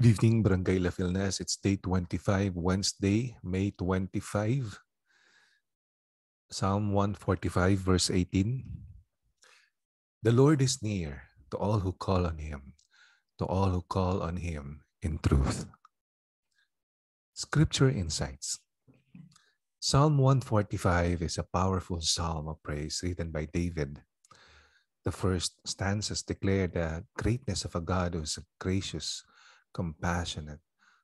Good evening, Barangay La. It's day 25, Wednesday, May 25. Psalm 145, verse 18. The Lord is near to all who call on him, to all who call on him in truth. Scripture Insights Psalm 145 is a powerful psalm of praise written by David. The first stanzas declare the greatness of a God who is gracious, compassionate,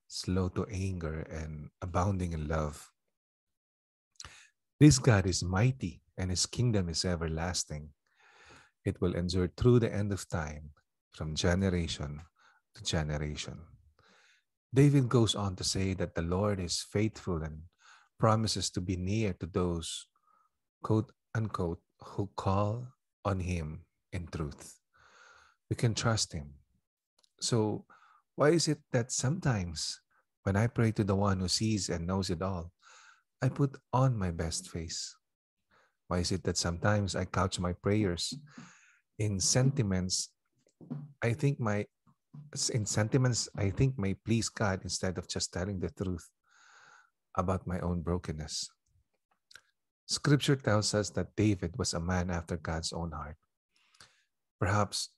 slow to anger, and abounding in love. This God is mighty, and his kingdom is everlasting. It will endure through the end of time, from generation to generation. David goes on to say that the Lord is faithful and promises to be near to those, quote unquote, who call on him in truth. We can trust him. So, why is it that sometimes when I pray to the one who sees and knows it all, I put on my best face? Why is it that sometimes I couch my prayers in sentiments I think my in sentiments I think may please God instead of just telling the truth about my own brokenness. Scripture tells us that David was a man after God's own heart. Perhaps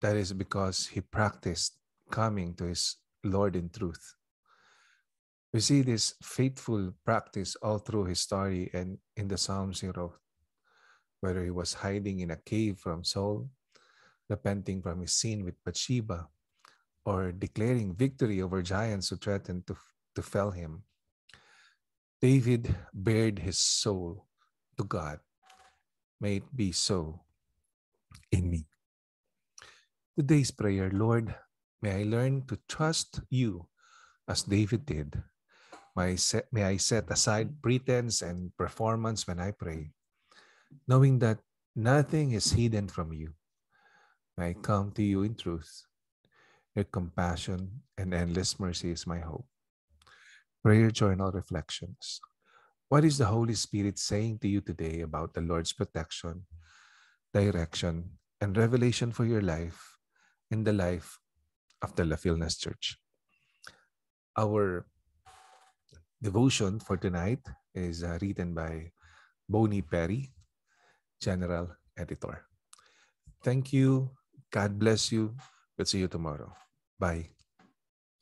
that is because he practiced coming to his Lord in truth. We see this faithful practice all through his story and in the Psalms he wrote, whether he was hiding in a cave from Saul, repenting from his sin with Bathsheba, or declaring victory over giants who threatened to, to fell him. David bared his soul to God. May it be so in me. Today's prayer, Lord, may I learn to trust you as David did. May I set, may I set aside pretense and performance when I pray, knowing that nothing is hidden from you. May I come to you in truth. Your compassion and endless mercy is my hope. Prayer Journal Reflections. What is the Holy Spirit saying to you today about the Lord's protection, direction, and revelation for your life in the life the LAFILNAZ Church? Our devotion for tonight is uh, written by Bonnie Perry, General Editor. Thank you. God bless you. We'll see you tomorrow. Bye.